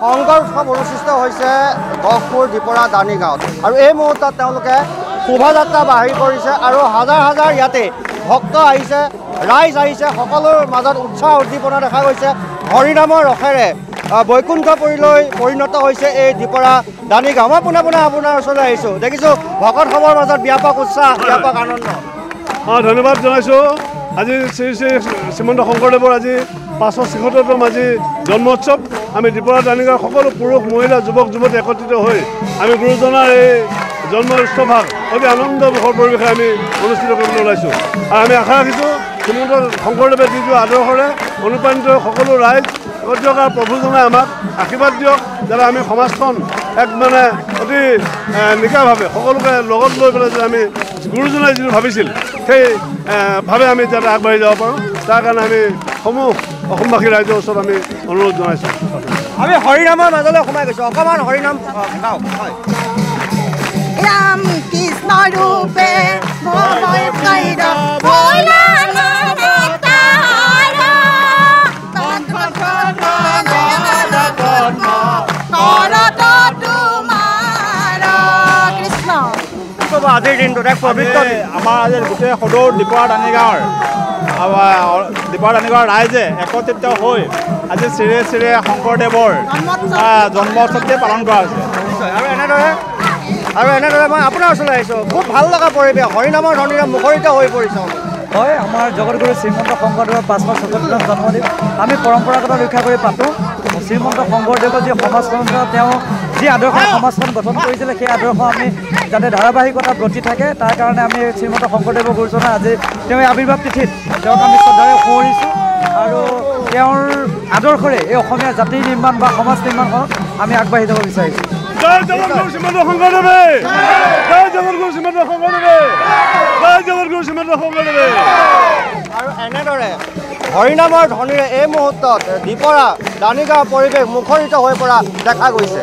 শংকৰ উৎসৱ অনুষ্ঠিত হৈছে গহপুৰ দ্বীপৰা দানি গাঁৱত আৰু এই মুহূৰ্তত তেওঁলোকে শোভাযাত্ৰা বাহিৰ কৰিছে আৰু হাজাৰ হাজাৰ ইয়াতে ভক্ত আহিছে ৰাইজ আহিছে সকলোৰ মাজত উৎসাহ উদ্দীপনা দেখা গৈছে। হৰিনামৰ ৰসেৰে বৈকুণ্ঠপুৰীলৈ পৰিণত হৈছে এই দ্বীপৰা দানি গাঁও মই পোনে পোনে আপোনাৰ ওচৰলৈ আহিছোঁ। দেখিছোঁ ভকতসমূহৰ মাজত ব্যাপক উৎসাহ ব্যাপক আনন্দ। অঁ ধন্যবাদ জনাইছোঁ। আজি শ্ৰী শ্ৰী শ্ৰীমন্ত শংকৰদেৱৰ আজি পাঁচশ ছিসত্তৰতম আজি জন্মোৎসৱ। আমি দ্বীপৰা দানিগাঁৱৰ সকলো পুৰুষ মহিলা যুৱক যুৱতী একত্ৰিত হৈ আমি গুৰুজনাৰ এই জন্ম উৎসৱভাগ অতি আনন্দ মুখৰ পৰিৱেশে আমি অনুষ্ঠিত কৰিবলৈ ওলাইছোঁ। আৰু আমি আশা ৰাখিছোঁ শ্ৰীমন্ত শংকৰদেৱে যিটো আদৰ্শৰে অনুপ্ৰাণিত সকলো ৰাইজ একত্ৰিত আৰু প্ৰভুজনাই আমাক আশীৰ্বাদ দিয়ক যাতে আমি সমাজখন এক মানে অতি নিকাভাৱে সকলোকে লগত লৈ পেলাই যে আমি গুৰুজনাই যিটো ভাবিছিল সেই এ, ভাৱে আমি যাতে আগবাঢ়ি যাব পাৰোঁ। তাৰ কাৰণে আমি সমূহ অসমবাসী ৰাইজৰ ওচৰত আমি অনুৰোধ জনাইছোঁ। আমি হৰিনামৰ মাজলৈ সোমাই গৈছোঁ। অকণমান হৰিনাম গাওক হয়। ৰাম ক'ব আজিৰ দিনটোত এক পবিত্ৰ আমাৰ আজি গোটেই সদৌ দীপৰা দানিগাঁৱৰ দীপৰা দানিগাঁৱৰ ৰাইজে একত্ৰিত হৈ আজি শ্ৰী শ্ৰী শংকৰদেৱৰ আহ, জন্ম উৎসৱটি পালন কৰা হৈছে। নিশ্চয় আৰু এনেদৰে আৰু এনেদৰে মই আপোনাৰ ওচৰলৈ আহিছোঁ। খুব ভাল লগা পৰিৱেশ হৰিনামৰ ধ্বনিৰে মুখৰিত হৈ পৰিছে। হয় আমাৰ জগতগুৰু শ্ৰীমন্ত শংকৰদেৱৰ পাঁচশ ছয়সত্তৰতম জন্মদিন। আমি পৰম্পৰাগত ৰক্ষা কৰি পাতোঁ। শ্ৰীমন্ত শংকৰদেৱৰ যি সমাজখন তেওঁ যি আদৰ্শ সমাজখন গঠন কৰিছিলে সেই আদৰ্শ আমি যাতে ধাৰাবাহিকতা ব্ৰতি থাকে তাৰ কাৰণে আমি শ্ৰীমন্ত শংকৰদেৱৰ গুৰুজনা আজি তেওঁৰ আৱিৰ্ভাৱ তিথিত তেওঁক আমি শ্ৰদ্ধাৰে সোঁৱৰিছোঁ আৰু তেওঁৰ আদৰ্শৰে এই অসমীয়া জাতি নিৰ্মাণ বা সমাজ নিৰ্মাণখনত আমি আগবাঢ়ি যাব বিচাৰিছোঁ। জয় জগতগুৰু শ্ৰীমন্ত শংকৰদেৱে! জয় জগতগুৰু শ্ৰীমন্ত শংকৰদেৱে! জয় জগতগুৰু শ্ৰীমন্ত শংকৰদেৱে! আৰু এনেদৰে হৰিনামৰ ধ্বনিৰে এই মুহূৰ্তত দ্বীপৰা দানিগাঁও পৰিৱেশ মুখৰিত হৈ পৰা দেখা গৈছে।